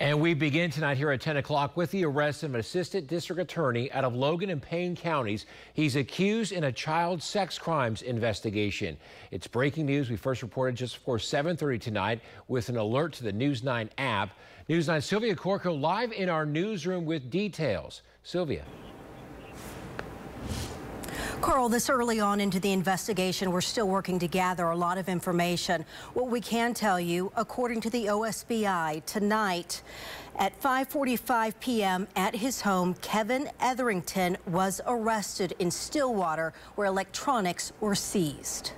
And we begin tonight here at 10 o'clock with the arrest of an assistant district attorney out of Logan and Payne counties. He's accused in a child sex crimes investigation. It's breaking news. We first reported just before 7:30 tonight with an alert to the News 9 app. News 9 Sylvia Corkill live in our newsroom with details. Sylvia. Carl, this early on into the investigation, we're still working to gather a lot of information. What we can tell you, according to the OSBI, tonight at 5.45 p.m. at his home, Kevin Etherington was arrested in Stillwater, where electronics were seized.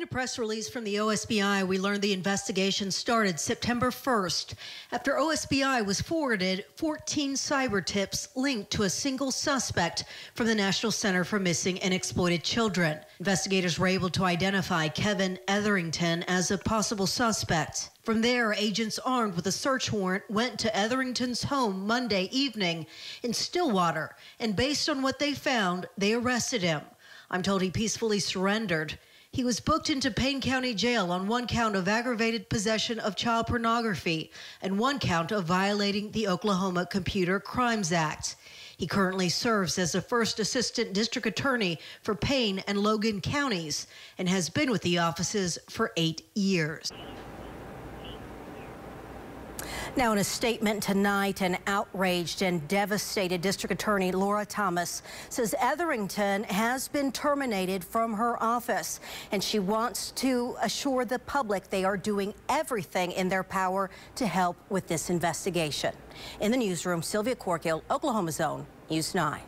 In a press release from the OSBI, we learned the investigation started September 1st after OSBI was forwarded 14 cyber tips linked to a single suspect from the National Center for Missing and Exploited Children. Investigators were able to identify Kevin Etherington as a possible suspect. From there, agents armed with a search warrant went to Etherington's home Monday evening in Stillwater, and based on what they found, they arrested him. I'm told he peacefully surrendered. He was booked into Payne County Jail on one count of aggravated possession of child pornography and one count of violating the Oklahoma Computer Crimes Act. He currently serves as the first assistant district attorney for Payne and Logan counties and has been with the offices for eight years. Now, in a statement tonight, an outraged and devastated District Attorney Laura Thomas says Etherington has been terminated from her office, and she wants to assure the public they are doing everything in their power to help with this investigation. In the newsroom, Sylvia Corkill, Oklahoma's Own, News 9.